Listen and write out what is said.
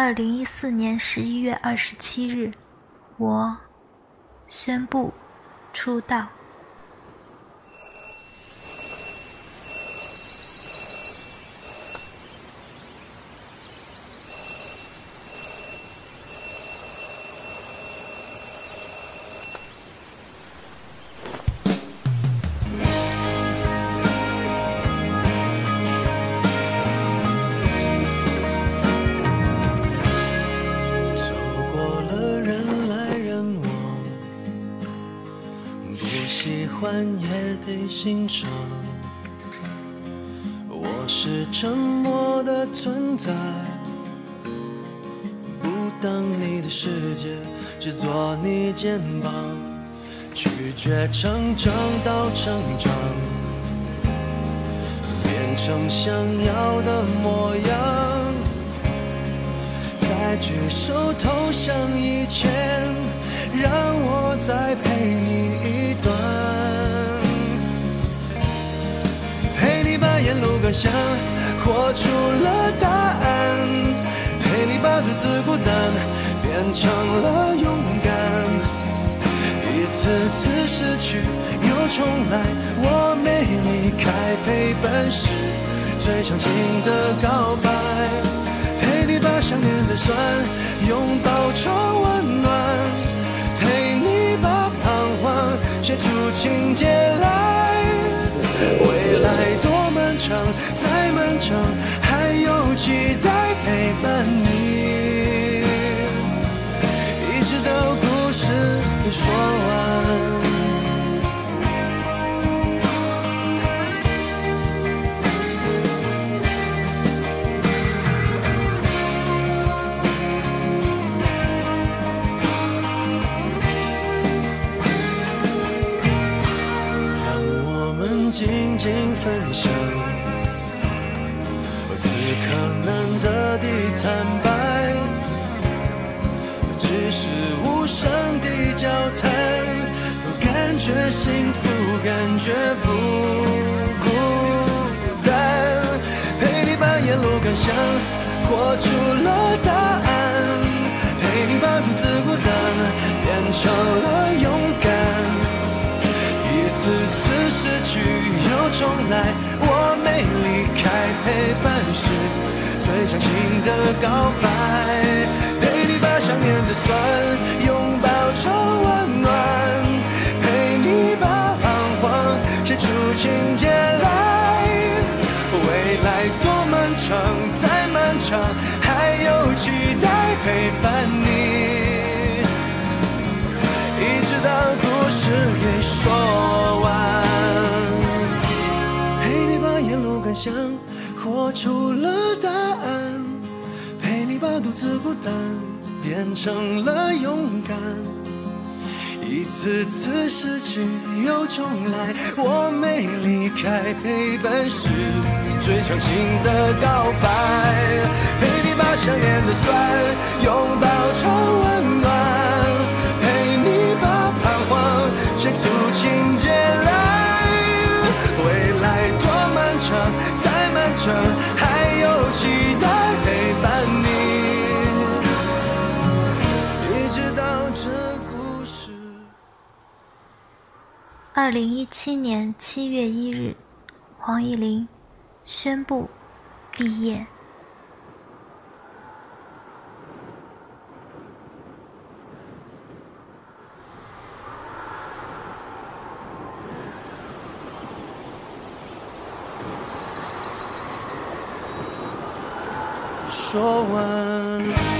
二零一四年十一月二十七日，我宣布出道。欢也得欣赏。我是沉默的存在，不当你的世界，只做你肩膀，拒绝成长到成长，变成想要的模样。在举手投降以前，让我再陪幻想活出了答案，陪你把独自孤单变成了勇敢。一次次失去又重来，我没离开，陪伴是最长情的告白。陪你把想念的酸拥抱成长，再漫长，还有期待陪伴你，一直到故事给说完。让我们静静分享，幸福，感觉不孤单，陪你把沿路感想活出了答案，陪你把独自孤单变成了勇敢。一次次失去又重来，我没离开，陪伴是最长情的告白。陪你把想念的酸出了答案，陪你把独自孤单变成了勇敢。一次次失去又重来，我没离开，陪伴是最长情的告白。陪你把想念的酸拥抱成温暖，二零一七年七月一日，黄义玲宣布毕业。说完。